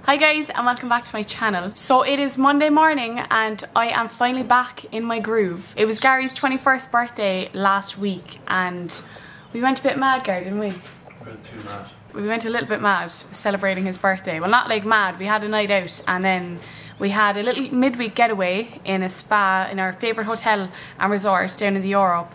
Hi guys and welcome back to my channel. So it is Monday morning and I am finally back in my groove. It was Gary's 21st birthday last week and we went a bit mad Gary didn't we? Went too mad. We went a little bit mad celebrating his birthday. Well not like mad, we had a night out and then we had a little midweek getaway in a spa in our favourite hotel and resort down in the Europe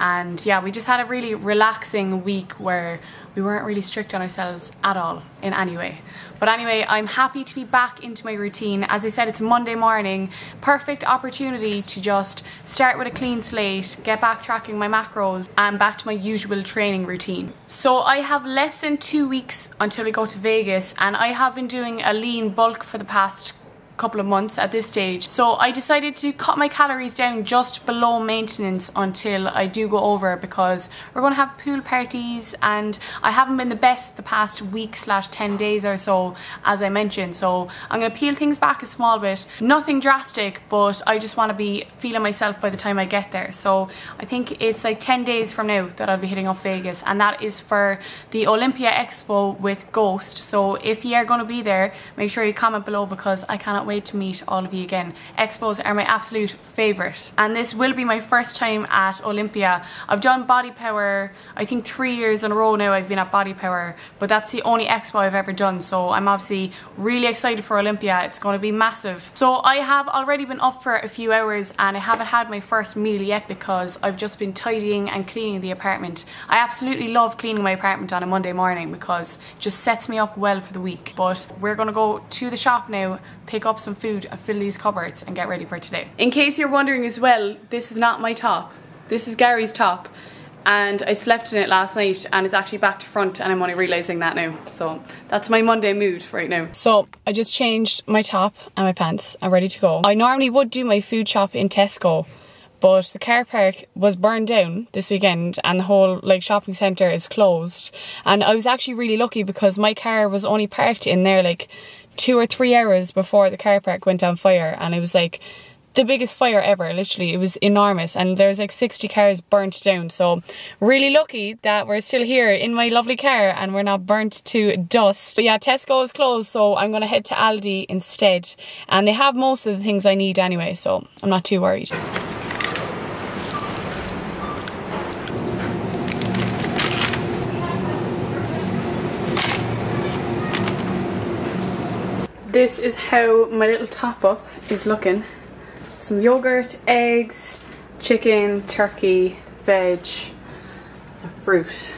and yeah we just had a really relaxing week where we weren't really strict on ourselves at all in any way. But anyway I'm happy to be back into my routine. As I said it's Monday morning. Perfect opportunity to just start with a clean slate get back tracking my macros and back to my usual training routine. So I have less than two weeks until we go to Vegas and I have been doing a lean bulk for the past couple of months at this stage. So I decided to cut my calories down just below maintenance until I do go over because we're going to have pool parties and I haven't been the best the past week slash 10 days or so as I mentioned. So I'm going to peel things back a small bit. Nothing drastic but I just want to be feeling myself by the time I get there. So I think it's like 10 days from now that I'll be hitting up Vegas and that is for the Olympia Expo with Ghost. So if you are going to be there make sure you comment below because I cannot wait to meet all of you again. Expos are my absolute favourite and this will be my first time at Olympia. I've done Body Power, I think three years in a row now I've been at Body Power, but that's the only expo I've ever done so I'm obviously really excited for Olympia. It's going to be massive. So I have already been up for a few hours and I haven't had my first meal yet because I've just been tidying and cleaning the apartment. I absolutely love cleaning my apartment on a Monday morning because it just sets me up well for the week. But we're going to go to the shop now, pick up some food and fill these cupboards and get ready for today. In case you're wondering as well, this is not my top. This is Gary's top and I slept in it last night and it's actually back to front and I'm only realising that now. So that's my Monday mood right now. So I just changed my top and my pants. I'm ready to go. I normally would do my food shop in Tesco but the car park was burned down this weekend and the whole like shopping centre is closed and I was actually really lucky because my car was only parked in there like two or three hours before the car park went on fire and it was like the biggest fire ever literally. It was enormous and there's like 60 cars burnt down. So really lucky that we're still here in my lovely car and we're not burnt to dust. But yeah Tesco is closed so I'm gonna head to Aldi instead. And they have most of the things I need anyway so I'm not too worried this is how my little top up is looking. Some yogurt, eggs, chicken, turkey, veg, and fruit.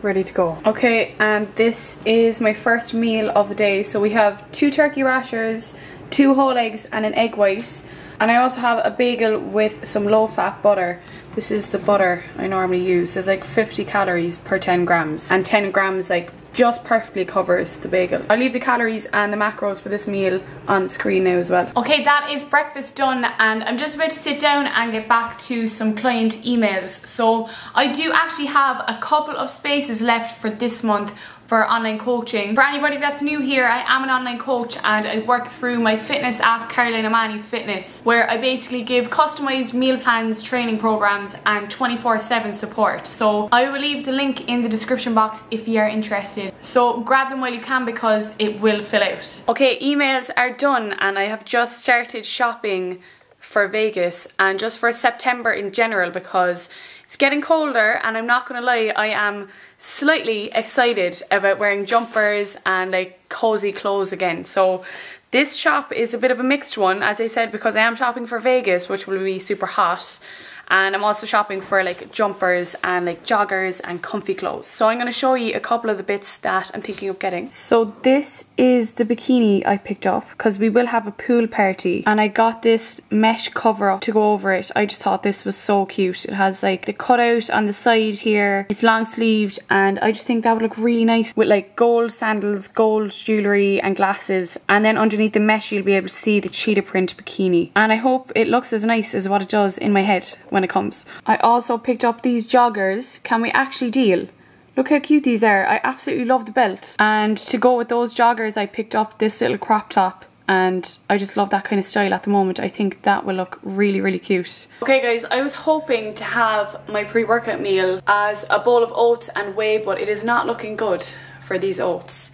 Ready to go. Okay, and this is my first meal of the day. So we have two turkey rashers, two whole eggs, and an egg white. And I also have a bagel with some low-fat butter. This is the butter I normally use. There's like 50 calories per 10 grams. And 10 grams like just perfectly covers the bagel. I'll leave the calories and the macros for this meal on the screen now as well. Okay, that is breakfast done and I'm just about to sit down and get back to some client emails. So I do actually have a couple of spaces left for this month for online coaching. For anybody that's new here, I am an online coach and I work through my fitness app, Caroline O'Mahony Fitness, where I basically give customized meal plans, training programs and 24-7 support. So I will leave the link in the description box if you are interested. So grab them while you can because it will fill out. Okay, emails are done and I have just started shopping for Vegas and just for September in general because it's getting colder and I'm not gonna lie, I am slightly excited about wearing jumpers and like cozy clothes again. So this shop is a bit of a mixed one, as I said, because I am shopping for Vegas, which will be super hot and I'm also shopping for like jumpers and like joggers and comfy clothes. So I'm going to show you a couple of the bits that I'm thinking of getting. So this is the bikini I picked up because we will have a pool party and I got this mesh cover up to go over it. I just thought this was so cute. It has like the cutout on the side here. It's long sleeved and I just think that would look really nice with like gold sandals, gold jewellery and glasses and then underneath the mesh you'll be able to see the cheetah print bikini and I hope it looks as nice as what it does in my head when it comes. I also picked up these joggers. Can we actually deal? Look how cute these are. I absolutely love the belt. And to go with those joggers, I picked up this little crop top and I just love that kind of style at the moment. I think that will look really, really cute. Okay guys, I was hoping to have my pre-workout meal as a bowl of oats and whey, but it is not looking good for these oats.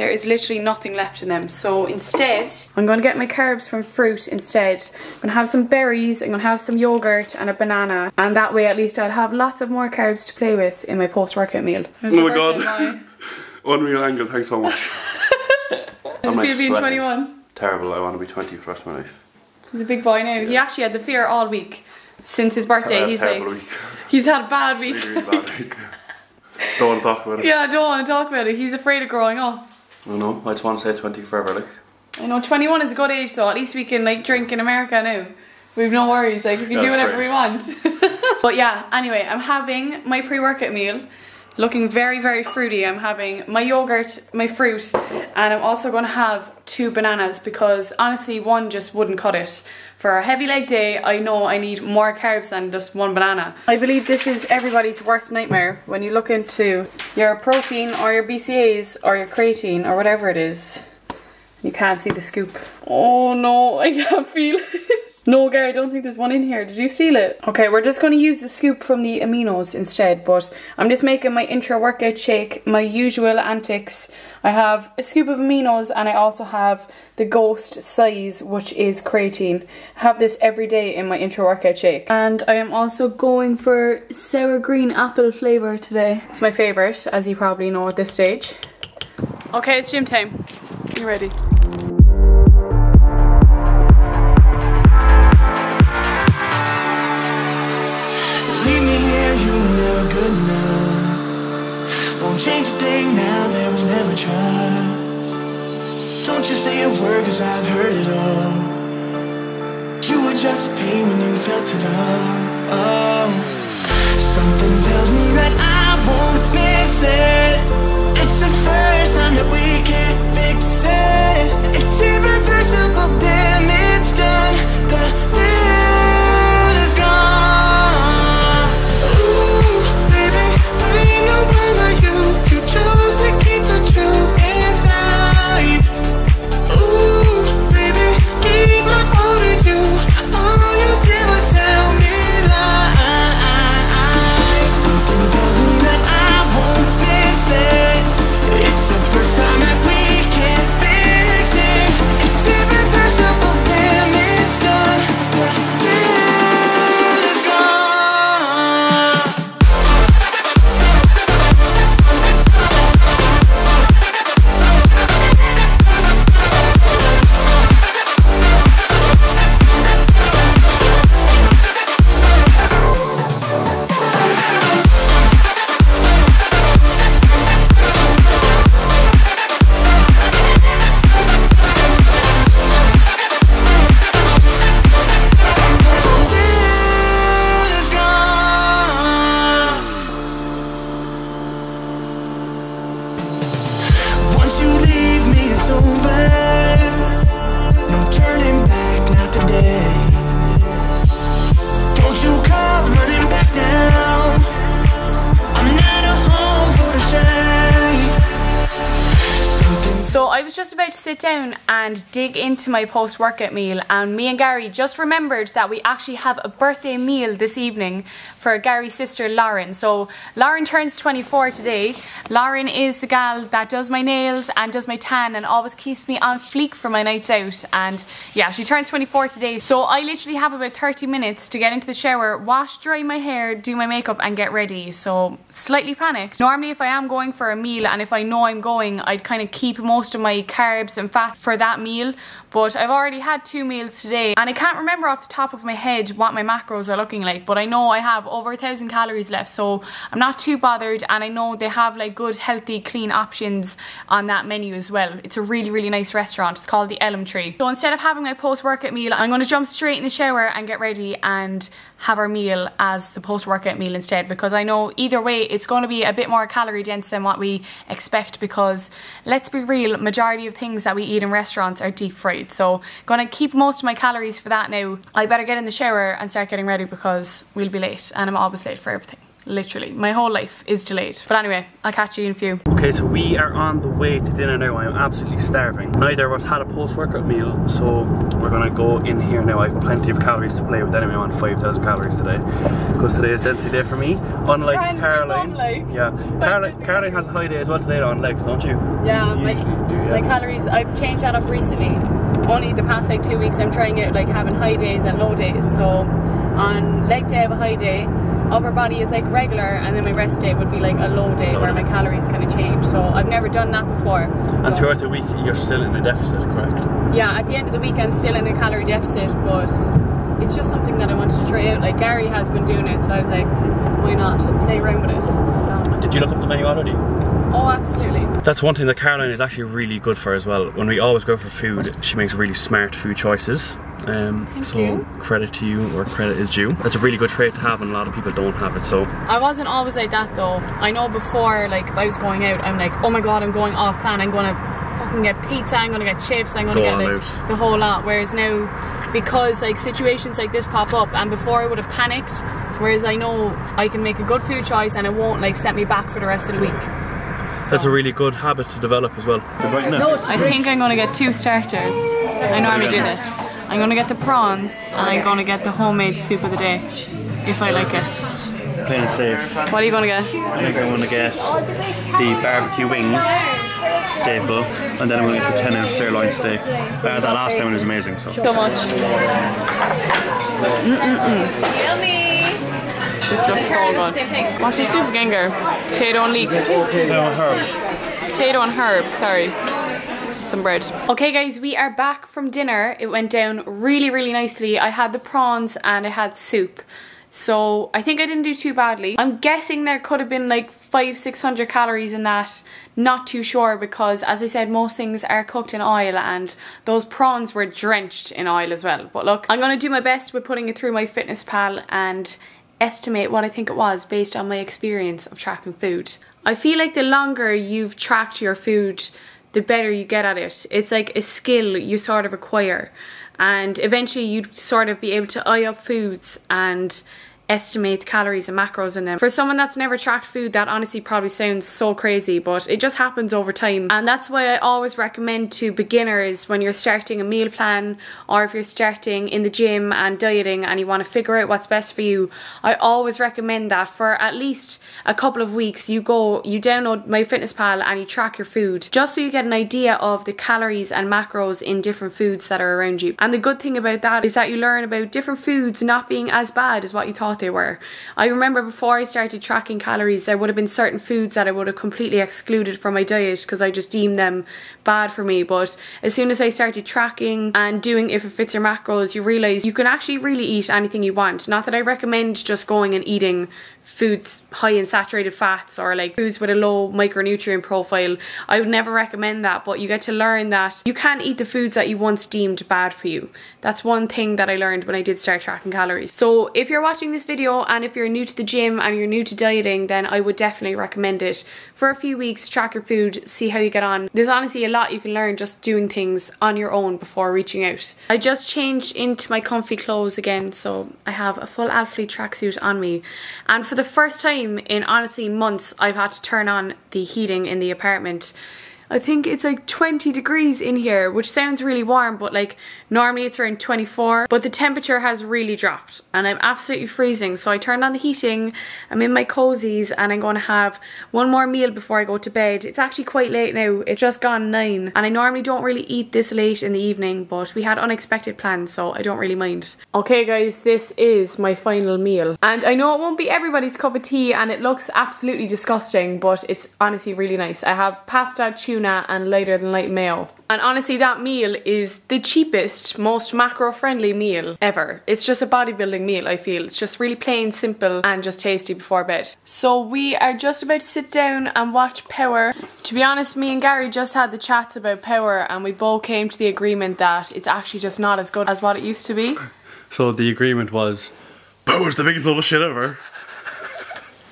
There is literally nothing left in them. So instead, I'm going to get my carbs from fruit instead. I'm going to have some berries, I'm going to have some yogurt and a banana. And that way at least I'll have lots of more carbs to play with in my post-workout meal. oh my god. Unreal angle, thanks so much. Does it feel being 21? Terrible, I want to be 20 for the rest of my life. He's a big boy now. He actually had the fear all week. Since his birthday, he's like, week. he's had a bad week. Really, really bad week. don't want to talk about it. Yeah, I don't want to talk about it. He's afraid of growing up. I know, I just want to say 20 forever, like. I know, 21 is a good age though. At least we can like drink in America now. We've no worries, like we can do whatever great. we want. but yeah, anyway, I'm having my pre-workout meal looking very, very fruity. I'm having my yogurt, my fruit, and I'm also going to have two bananas because honestly, one just wouldn't cut it. For a heavy leg day, I know I need more carbs than just one banana. I believe this is everybody's worst nightmare when you look into your protein or your BCAAs or your creatine or whatever it is. You can't see the scoop. Oh no, I can't feel it. No, Gary, I don't think there's one in here. Did you steal it? Okay, we're just going to use the scoop from the aminos instead, but I'm just making my intra workout shake, my usual antics. I have a scoop of aminos and I also have the Ghost size, which is creatine. I have this every day in my intra workout shake. And I am also going for sour green apple flavour today. It's my favourite, as you probably know at this stage. Okay, it's gym time. You ready? Leave me here, you were never good enough. Won't change a thing now, there was never trust. Don't you say a word, cause I've heard it all. You were just pain when you felt it all. Oh. Something tells me that I won't miss it. That we can't fix it. It's irreversible sit down and dig into my post-workout meal and me and Gary just remembered that we actually have a birthday meal this evening for Gary's sister Lauren. So Lauren turns 24 today. Lauren is the gal that does my nails and does my tan and always keeps me on fleek for my nights out. And yeah, she turns 24 today. So I literally have about 30 minutes to get into the shower, wash, dry my hair, do my makeup and get ready. So slightly panicked. Normally if I am going for a meal and if I know I'm going, I'd kind of keep most of my carbs and fat for that meal. But I've already had two meals today and I can't remember off the top of my head what my macros are looking like. But I know I have over a thousand calories left. So I'm not too bothered and I know they have like good healthy clean options on that menu as well. It's a really really nice restaurant. It's called the Elm Tree. So instead of having my post workout meal I'm going to jump straight in the shower and get ready and have our meal as the post-workout meal instead because I know either way it's going to be a bit more calorie dense than what we expect because let's be real majority of things that we eat in restaurants are deep fried. So going to keep most of my calories for that now. I better get in the shower and start getting ready because we'll be late and I'm always late for everything Literally, my whole life is delayed. But anyway, I'll catch you in a few. Okay, so we are on the way to dinner now. I'm absolutely starving. Neither of us had a post-workout meal, so we're gonna go in here now. I have plenty of calories to play with anyway. I'm on 5,000 calories today. Because today is density day for me. Unlike Brian, it's Caroline. unlike. Yeah. Caroline, Caroline has a high day as well today on legs, don't you? Yeah, You my, do, yeah. my calories, I've changed that up recently. Only the past like two weeks I'm trying out like having high days and low days. So on leg day I have a high day, upper body is like regular and then my rest day would be like a low day Low where day. my calories kind of change. So I've never done that before. And So- throughout the week, you're still in a deficit, correct? yeah, at the end of the week I'm still in a calorie deficit, but it's just something that I wanted to try out. Like Gary has been doing it, so I was like, why not play around with it? Um, Did you look up the menu already? Oh, absolutely. That's one thing that Caroline is actually really good for as well. When we always go for food, she makes really smart food choices. Um, so you. credit to you, or credit is due. That's a really good trait to have, and a lot of people don't have it. So I wasn't always like that though. I know before, like if I was going out, I'm like, oh my god, I'm going off plan. I'm gonna fucking get pizza. I'm gonna get chips. I'm gonna Go get like, the whole lot. Whereas now, because like situations like this pop up, and before I would have panicked. Whereas I know I can make a good food choice, and it won't like set me back for the rest of the week. that's a really good habit to develop as well. Right now. I think I'm gonna get two starters. I normally do this. I'm gonna get the prawns, and I'm gonna get the homemade soup of the day, if I like it. Playing it safe. What are you gonna get? I think I want to get the barbecue wings staple, and then I'm going to get the 10 ounce sirloin steak. Uh, that last time it was amazing. So. So much. Mm-mm-mm. This looks so good. What's the soup again, girl? Potato and leek. Potato and herb, sorry. Some bread. Okay guys, we are back from dinner. It went down really, really nicely. I had the prawns and I had soup. So I think I didn't do too badly. I'm guessing there could have been like five, six hundred calories in that. Not too sure because as I said, most things are cooked in oil and those prawns were drenched in oil as well. But look, I'm gonna do my best with putting it through MyFitnessPal and estimate what I think it was based on my experience of tracking food. I feel like the longer you've tracked your food, the better you get at it. It's like a skill you sort of acquire. And eventually you'd sort of be able to eye up foods and estimate calories and macros in them. For someone that's never tracked food, that honestly probably sounds so crazy, but it just happens over time. And that's why I always recommend to beginners when you're starting a meal plan or if you're starting in the gym and dieting and you want to figure out what's best for you, I always recommend that for at least a couple of weeks you go, you download MyFitnessPal and you track your food just so you get an idea of the calories and macros in different foods that are around you. And the good thing about that is that you learn about different foods not being as bad as what you thought they were. I remember before I started tracking calories, there would have been certain foods that I would have completely excluded from my diet because I just deemed them bad for me. But as soon as I started tracking and doing if it fits your macros, you realize you can actually really eat anything you want. Not that I recommend just going and eating foods high in saturated fats or like foods with a low micronutrient profile. I would never recommend that, but you get to learn that you can't eat the foods that you once deemed bad for you. That's one thing that I learned when I did start tracking calories. So if you're watching this video and if you're new to the gym and you're new to dieting, then I would definitely recommend it. For a few weeks, track your food, see how you get on. There's honestly a lot you can learn just doing things on your own before reaching out. I just changed into my comfy clothes again, so I have a full Alphalete tracksuit on me. And for the first time in honestly months, I've had to turn on the heating in the apartment. I think it's like 20 degrees in here, which sounds really warm, but like normally it's around 24. But the temperature has really dropped and I'm absolutely freezing. So I turned on the heating, I'm in my cozies and I'm going to have one more meal before I go to bed. It's actually quite late now, it's just gone nine. And I normally don't really eat this late in the evening, but we had unexpected plans, so I don't really mind. Okay guys, this is my final meal. And I know it won't be everybody's cup of tea and it looks absolutely disgusting, but it's honestly really nice. I have pasta, tuna, and lighter than light mayo. And honestly, that meal is the cheapest, most macro friendly meal ever. It's just a bodybuilding meal, I feel. It's just really plain, simple, and just tasty before bed. So we are just about to sit down and watch Power. To be honest, me and Gary just had the chats about Power, and we both came to the agreement that it's actually just not as good as what it used to be. So the agreement was, Power's the biggest of shit ever.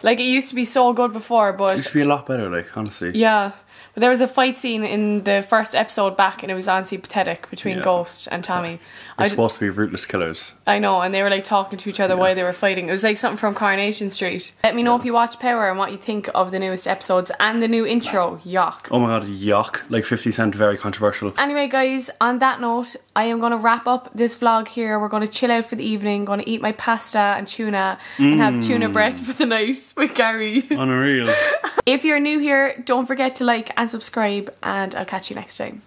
Like, it used to be so good before, but It used to be a lot better, like, honestly. Yeah. There was a fight scene in the first episode back, and it was honestly pathetic between Yeah. Ghost and Tommy. They're I, supposed to be rootless killers. I know, and they were like talking to each other while they were fighting. It was like something from Coronation Street. Let me know if you watch Power and what you think of the newest episodes and the new intro. Yuck. Oh my god, yuck. Like 50 Cent, very controversial. Anyway, guys, on that note, I am going to wrap up this vlog here. We're going to chill out for the evening, going to eat my pasta and tuna and have mm. tuna breath for the night with Gary. Unreal. if you're new here, don't forget to like and subscribe, and I'll catch you next time.